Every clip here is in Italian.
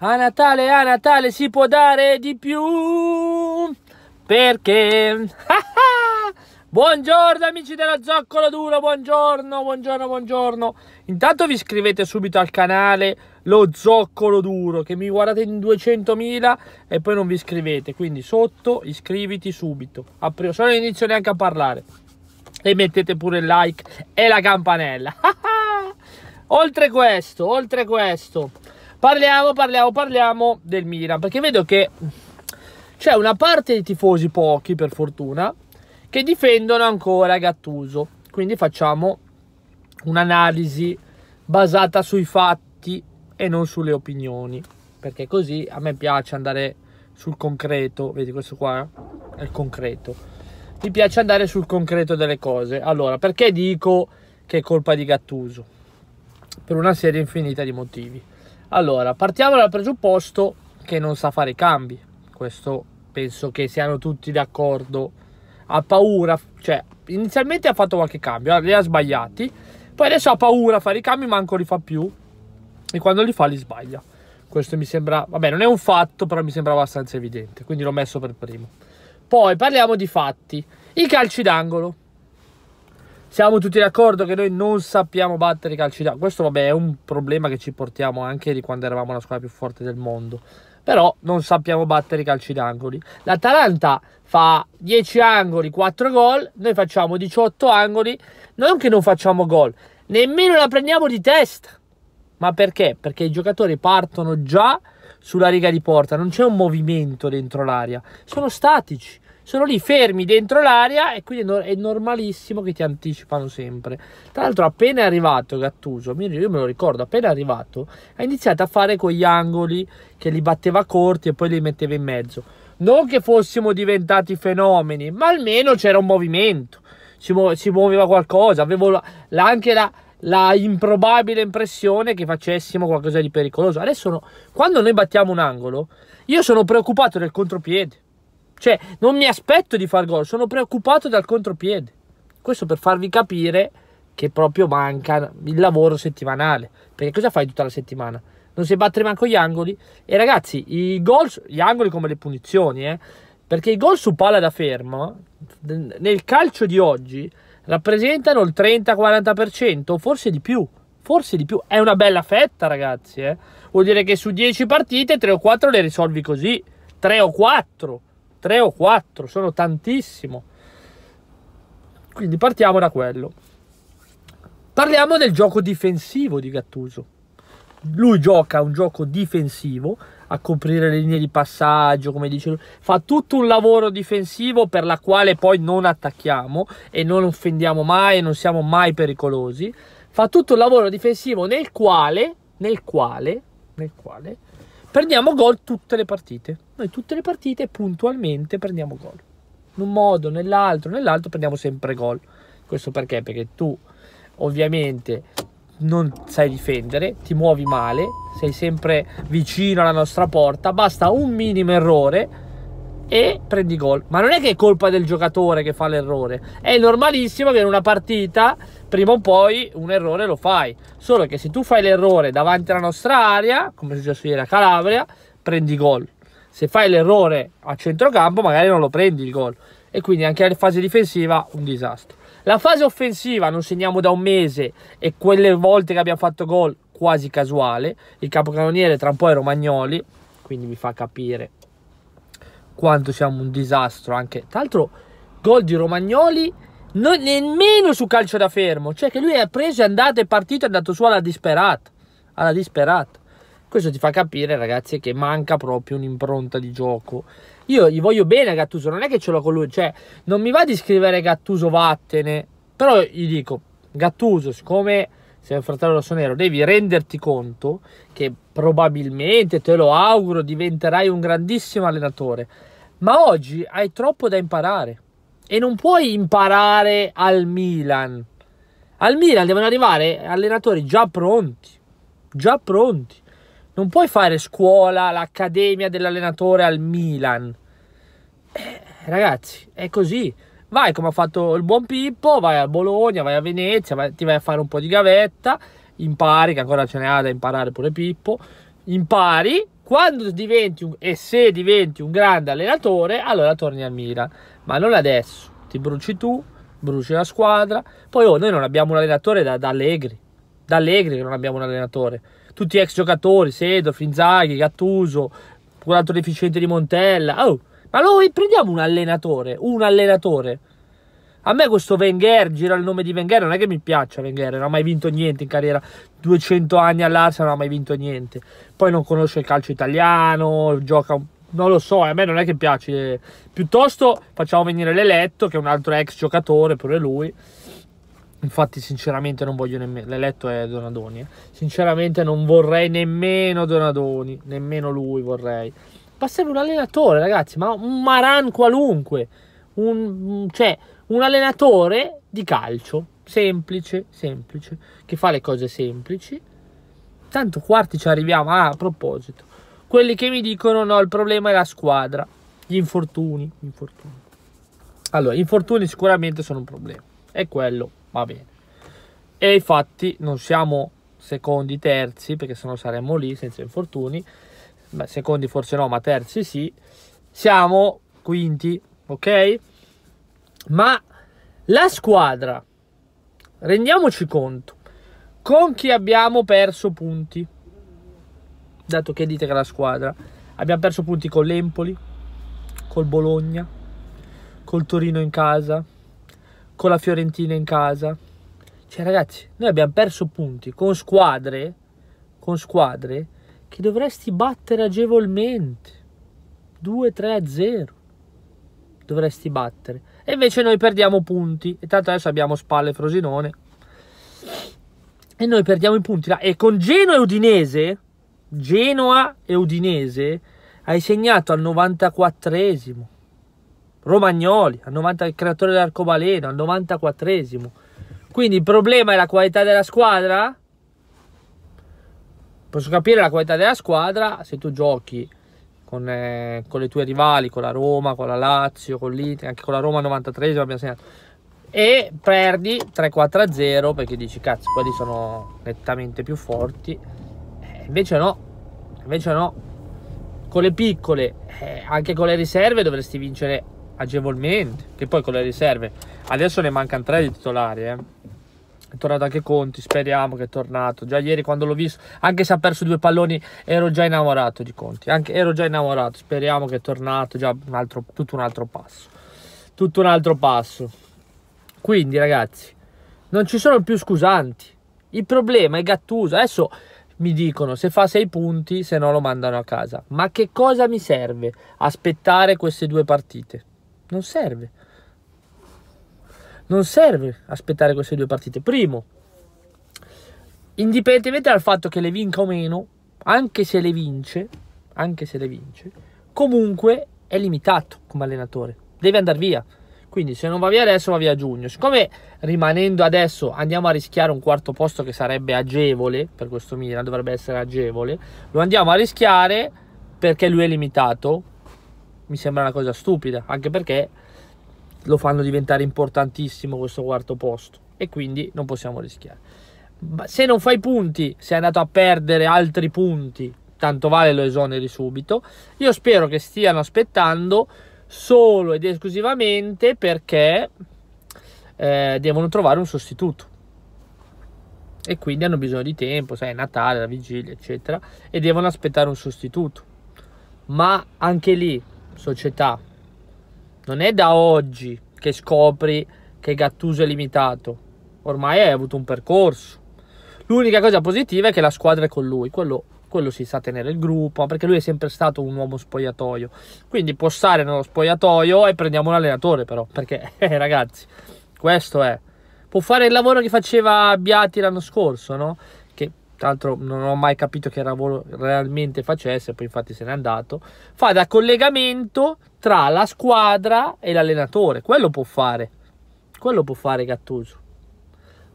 A Natale, a Natale si può dare di più. Perché? buongiorno amici della Zoccolo Duro, buongiorno, buongiorno, buongiorno. Intanto vi iscrivete subito al canale Lo Zoccolo Duro, che mi guardate in 200.000 e poi non vi iscrivete. Quindi sotto iscriviti subito. Aprio, solo inizio neanche a parlare. E mettete pure il like e la campanella. oltre questo, oltre questo, parliamo, parliamo, parliamo del Milan. Perché vedo che c'è una parte di tifosi, pochi per fortuna, che difendono ancora Gattuso. Quindi facciamo un'analisi basata sui fatti e non sulle opinioni. Perché così a me piace andare sul concreto. Vedi questo qua? È il concreto. Mi piace andare sul concreto delle cose. Allora, perché dico che è colpa di Gattuso? Per una serie infinita di motivi. Allora, partiamo dal presupposto che non sa fare cambi questo penso che siano tutti d'accordo. Ha paura, cioè inizialmente ha fatto qualche cambio, li ha sbagliati, poi adesso ha paura a fare i cambi, manco li fa più e quando li fa li sbaglia. Questo mi sembra, vabbè, non è un fatto, però mi sembra abbastanza evidente, quindi l'ho messo per primo. Poi parliamo di fatti. I calci d'angolo. Siamo tutti d'accordo che noi non sappiamo battere i calci d'angolo. Questo, vabbè, è un problema che ci portiamo anche di quando eravamo la squadra più forte del mondo però non sappiamo battere i calci d'angoli. L'Atalanta fa 10 angoli, 4 gol, noi facciamo 18 angoli, non che non facciamo gol, nemmeno la prendiamo di testa. Ma perché? Perché i giocatori partono già sulla riga di porta, non c'è un movimento dentro l'area, sono statici sono lì fermi dentro l'area e quindi è normalissimo che ti anticipano sempre. Tra l'altro, appena è arrivato Gattuso, io me lo ricordo, appena è arrivato, ha iniziato a fare quegli angoli che li batteva corti e poi li metteva in mezzo. Non che fossimo diventati fenomeni, ma almeno c'era un movimento, si, muove, si muoveva qualcosa, avevo la, la, anche la, la improbabile impressione che facessimo qualcosa di pericoloso. Adesso, no, quando noi battiamo un angolo, io sono preoccupato del contropiede cioè, non mi aspetto di far gol, sono preoccupato dal contropiede. Questo per farvi capire che proprio manca il lavoro settimanale. Perché cosa fai tutta la settimana? Non sai battere manco gli angoli? E ragazzi, i gol, gli angoli come le punizioni, eh? Perché i gol su palla da fermo, nel calcio di oggi, rappresentano il 30-40%, forse di più. Forse di più. È una bella fetta, ragazzi, eh? Vuol dire che su 10 partite, 3 o 4 le risolvi così. 3 o 4. 3 o 4, sono tantissimo. Quindi partiamo da quello. Parliamo del gioco difensivo di Gattuso. Lui gioca un gioco difensivo a coprire le linee di passaggio, come dice lui, fa tutto un lavoro difensivo per la quale poi non attacchiamo e non offendiamo mai e non siamo mai pericolosi. Fa tutto un lavoro difensivo nel quale, nel quale, nel quale prendiamo gol tutte le partite. Noi tutte le partite puntualmente prendiamo gol. In un modo, nell'altro, nell'altro prendiamo sempre gol. Questo perché? Perché tu ovviamente non sai difendere, ti muovi male, sei sempre vicino alla nostra porta, basta un minimo errore e prendi gol. Ma non è che è colpa del giocatore che fa l'errore, è normalissimo che in una partita prima o poi un errore lo fai. Solo che se tu fai l'errore davanti alla nostra area, come è successo ieri a Calabria, prendi gol. Se fai l'errore a centrocampo, magari non lo prendi il gol. E quindi anche la fase difensiva un disastro. La fase offensiva non segniamo da un mese e quelle volte che abbiamo fatto gol quasi casuale. Il capocannoniere tra un po' è Romagnoli, quindi mi fa capire quanto siamo un disastro anche. Tra l'altro, gol di Romagnoli non, nemmeno su calcio da fermo, cioè che lui è preso, è andato, è partito, è andato su alla disperata. Alla disperata. Questo ti fa capire, ragazzi, che manca proprio un'impronta di gioco. Io gli voglio bene a Gattuso, non è che ce l'ho con lui, cioè non mi va di scrivere Gattuso vattene, però gli dico, Gattuso, siccome sei un fratello rossonero, devi renderti conto che probabilmente, te lo auguro, diventerai un grandissimo allenatore. Ma oggi hai troppo da imparare e non puoi imparare al Milan. Al Milan devono arrivare allenatori già pronti, già pronti. Non puoi fare scuola, l'accademia dell'allenatore al Milan. Eh, ragazzi, è così. Vai come ha fatto il buon Pippo, vai a Bologna, vai a Venezia, vai, ti vai a fare un po' di gavetta, impari, che ancora ce ha da imparare pure Pippo, impari, Quando diventi un, e se diventi un grande allenatore, allora torni al Milan, ma non adesso. Ti bruci tu, bruci la squadra. Poi oh, noi non abbiamo un allenatore da, da Allegri, da Allegri che non abbiamo un allenatore. Tutti ex giocatori, Sedorf, Inzaghi, Gattuso, quell'altro deficiente di Montella. Oh, ma noi prendiamo un allenatore, un allenatore. A me questo Wenger, gira il nome di Wenger, non è che mi piaccia Wenger, non ha mai vinto niente in carriera, 200 anni all'Arsenal, non ha mai vinto niente. Poi non conosce il calcio italiano, gioca non lo so, a me non è che piace. Piuttosto facciamo venire l'eletto, che è un altro ex giocatore, pure lui. Infatti, sinceramente, non voglio nemmeno. L'eletto è Donadoni. Eh. Sinceramente, non vorrei nemmeno Donadoni. Nemmeno lui vorrei. Ma un allenatore, ragazzi. Ma un Maran qualunque. Un, cioè, un allenatore di calcio. Semplice, semplice. Che fa le cose semplici. Tanto quarti ci arriviamo. Ah, a proposito quelli che mi dicono no, il problema è la squadra, gli infortuni, gli infortuni. Allora, gli infortuni sicuramente sono un problema, e quello va bene. E infatti non siamo secondi, terzi, perché sennò saremmo lì senza infortuni. Beh, secondi forse no, ma terzi sì. Siamo quinti, ok? Ma la squadra, rendiamoci conto, con chi abbiamo perso punti? dato che dite che la squadra abbiamo perso punti con l'Empoli, col Bologna, col Torino in casa, con la Fiorentina in casa. Cioè ragazzi, noi abbiamo perso punti con squadre, con squadre che dovresti battere agevolmente. 2-3 0. Dovresti battere. E invece noi perdiamo punti. E tanto adesso abbiamo spalle Frosinone. E noi perdiamo i punti. E con Genoa e Udinese Genoa e Udinese hai segnato al 94esimo. Romagnoli, al 90, il creatore dell'arcobaleno, al 94esimo. Quindi il problema è la qualità della squadra? Posso capire la qualità della squadra se tu giochi con, eh, con le tue rivali, con la Roma, con la Lazio, con l'Inter, anche con la Roma 93esimo abbiamo segnato. E perdi 3-4-0 perché dici cazzo, quelli sono nettamente più forti Invece no, invece no. Con le piccole, eh, anche con le riserve dovresti vincere agevolmente. Che poi con le riserve, adesso ne mancano tre di titolari, eh. È tornato anche Conti, speriamo che è tornato. Già ieri quando l'ho visto, anche se ha perso due palloni, ero già innamorato di Conti. Anche, ero già innamorato, speriamo che è tornato, già un altro, tutto un altro passo. Tutto un altro passo. Quindi ragazzi, non ci sono più scusanti. Il problema è Gattuso. Adesso mi dicono se fa 6 punti, se no lo mandano a casa. Ma che cosa mi serve aspettare queste due partite? Non serve. Non serve aspettare queste due partite. Primo, indipendentemente dal fatto che le vinca o meno, anche se le vince, anche se le vince, comunque è limitato come allenatore. Deve andare via. Quindi se non va via adesso va via a giugno. Siccome rimanendo adesso andiamo a rischiare un quarto posto che sarebbe agevole per questo Milan, dovrebbe essere agevole, lo andiamo a rischiare perché lui è limitato. Mi sembra una cosa stupida, anche perché lo fanno diventare importantissimo questo quarto posto e quindi non possiamo rischiare. Ma se non fai punti, sei andato a perdere altri punti, tanto vale lo esoneri subito. Io spero che stiano aspettando solo ed esclusivamente perché eh, devono trovare un sostituto e quindi hanno bisogno di tempo, sai, Natale, la vigilia, eccetera, e devono aspettare un sostituto. Ma anche lì, società, non è da oggi che scopri che Gattuso è limitato, ormai hai avuto un percorso. L'unica cosa positiva è che la squadra è con lui, quello quello si sa tenere il gruppo, perché lui è sempre stato un uomo spogliatoio. Quindi può stare nello spogliatoio e prendiamo un allenatore però, perché eh, ragazzi, questo è. Può fare il lavoro che faceva Biati l'anno scorso, no? Tra l'altro non ho mai capito che lavoro realmente facesse, poi infatti se n'è andato. Fa da collegamento tra la squadra e l'allenatore, quello può fare. Quello può fare Gattuso.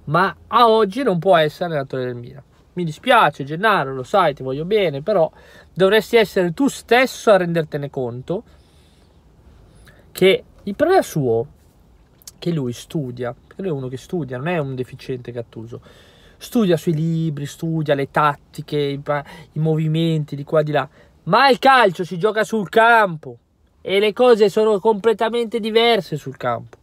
Ma a oggi non può essere allenatore del Milan mi dispiace Gennaro, lo sai, ti voglio bene, però dovresti essere tu stesso a rendertene conto che il problema suo che lui studia, perché lui è uno che studia, non è un deficiente Gattuso. Studia sui libri, studia le tattiche, i, i movimenti di qua e di là, Ma il calcio si gioca sul campo e le cose sono completamente diverse sul campo.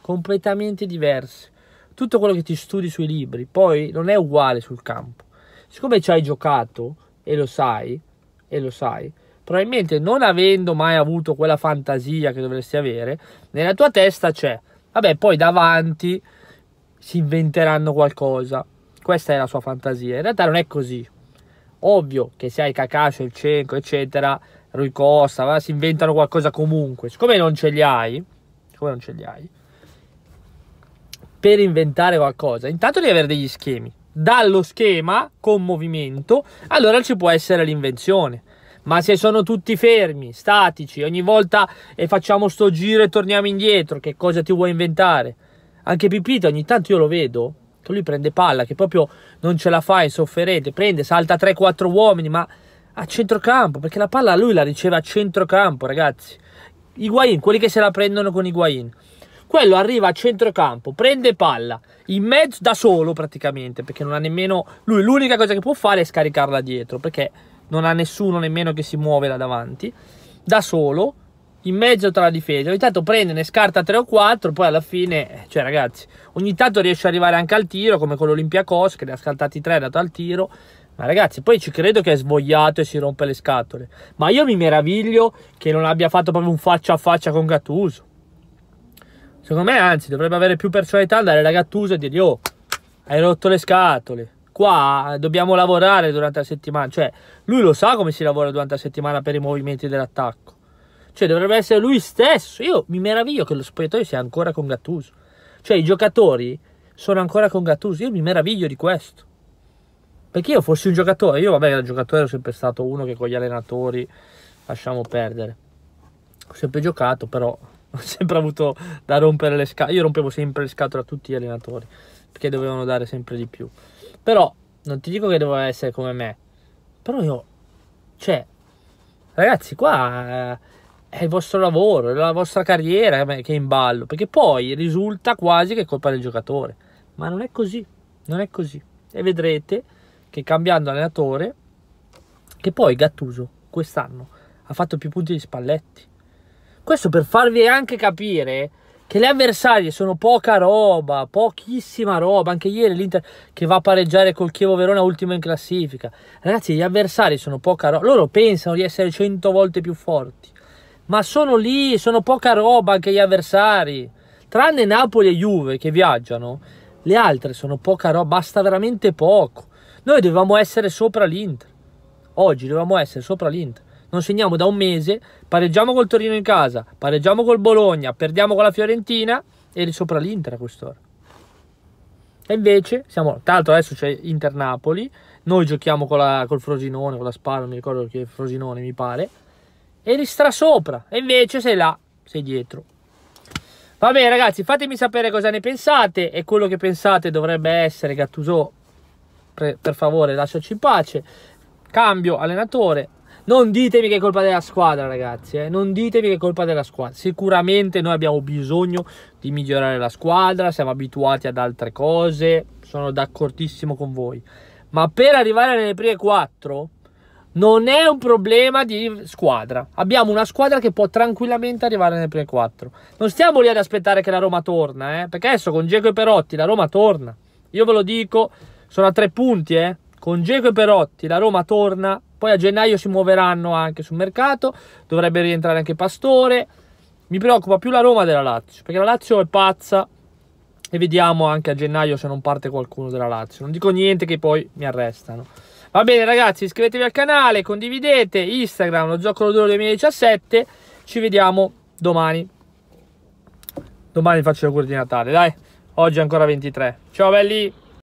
Completamente diverse. Tutto quello che ti studi sui libri poi non è uguale sul campo. Siccome ci hai giocato e lo sai, e lo sai, probabilmente non avendo mai avuto quella fantasia che dovresti avere, nella tua testa c'è, vabbè, poi davanti si inventeranno qualcosa. Questa è la sua fantasia. In realtà non è così. Ovvio che se hai Kakashi, il Cenco, eccetera, Rui Costa, va, si inventano qualcosa comunque. Siccome non ce li hai, siccome non ce li hai, per inventare qualcosa, intanto devi avere degli schemi. Dallo schema con movimento, allora ci può essere l'invenzione. Ma se sono tutti fermi, statici, ogni volta e facciamo sto giro e torniamo indietro, che cosa ti vuoi inventare? Anche Pipita ogni tanto io lo vedo, che lui prende palla, che proprio non ce la fa, è sofferente, prende, salta 3-4 uomini, ma a centrocampo, perché la palla lui la riceve a centrocampo, ragazzi. Higuain, quelli che se la prendono con Higuain. Quello arriva a centrocampo, prende palla, in mezzo da solo praticamente, perché non ha nemmeno... Lui l'unica cosa che può fare è scaricarla dietro, perché non ha nessuno nemmeno che si muove da davanti, da solo, in mezzo tra la difesa. Ogni tanto prende, ne scarta 3 o 4, poi alla fine, eh, cioè ragazzi, ogni tanto riesce ad arrivare anche al tiro, come con l'Olympiacos, che ne ha scartati 3 e dato al tiro. Ma ragazzi, poi ci credo che è svogliato e si rompe le scatole. Ma io mi meraviglio che non abbia fatto proprio un faccia a faccia con Gattuso. Secondo me, anzi, dovrebbe avere più personalità andare da Gattuso e dirgli, oh, hai rotto le scatole. Qua dobbiamo lavorare durante la settimana. Cioè, lui lo sa come si lavora durante la settimana per i movimenti dell'attacco. Cioè, dovrebbe essere lui stesso. Io mi meraviglio che lo spogliatoio sia ancora con Gattuso. Cioè, i giocatori sono ancora con Gattuso. Io mi meraviglio di questo. Perché io fossi un giocatore, io vabbè, da giocatore ero sempre stato uno che con gli allenatori lasciamo perdere. Ho sempre giocato, però ho sempre avuto da rompere le scatole. Io rompevo sempre le scatole a tutti gli allenatori perché dovevano dare sempre di più. Però non ti dico che doveva essere come me. Però io, cioè, ragazzi, qua eh, è il vostro lavoro, è la vostra carriera che è in ballo, perché poi risulta quasi che è colpa del giocatore. Ma non è così, non è così. E vedrete che cambiando allenatore, che poi Gattuso quest'anno ha fatto più punti di Spalletti. Questo per farvi anche capire che le avversarie sono poca roba, pochissima roba. Anche ieri l'Inter che va a pareggiare col Chievo Verona ultimo in classifica. Ragazzi, gli avversari sono poca roba. Loro pensano di essere cento volte più forti ma sono lì, sono poca roba anche gli avversari. Tranne Napoli e Juve che viaggiano, le altre sono poca roba, basta veramente poco. Noi dovevamo essere sopra l'Inter. Oggi dovevamo essere sopra l'Inter. Non segniamo da un mese, pareggiamo col Torino in casa, pareggiamo col Bologna, perdiamo con la Fiorentina eri sopra l'Inter a quest'ora. E invece siamo, tra l'altro adesso c'è Inter-Napoli, noi giochiamo con la, col Frosinone, con la Spalla, non mi ricordo che Frosinone mi pare, eri sopra e invece sei là, sei dietro. Va bene ragazzi, fatemi sapere cosa ne pensate e quello che pensate dovrebbe essere Gattuso, per, per favore lasciaci in pace, cambio allenatore, non ditemi che è colpa della squadra, ragazzi. Eh? Non ditemi che è colpa della squadra. Sicuramente noi abbiamo bisogno di migliorare la squadra. Siamo abituati ad altre cose. Sono d'accordissimo con voi. Ma per arrivare nelle prime quattro, non è un problema di squadra. Abbiamo una squadra che può tranquillamente arrivare nelle prime quattro. Non stiamo lì ad aspettare che la Roma torna, eh? perché adesso con Geco e Perotti la Roma torna. Io ve lo dico, sono a tre punti, eh? Con Geco e Perotti la Roma torna. Poi a gennaio si muoveranno anche sul mercato. Dovrebbe rientrare anche Pastore. Mi preoccupa più la Roma della Lazio, perché la Lazio è pazza. E vediamo anche a gennaio se non parte qualcuno della Lazio. Non dico niente che poi mi arrestano. Va bene ragazzi, iscrivetevi al canale, condividete, Instagram, lo gioco duro 2017. Ci vediamo domani. Domani faccio gli auguri di Natale, dai. Oggi è ancora 23. Ciao belli!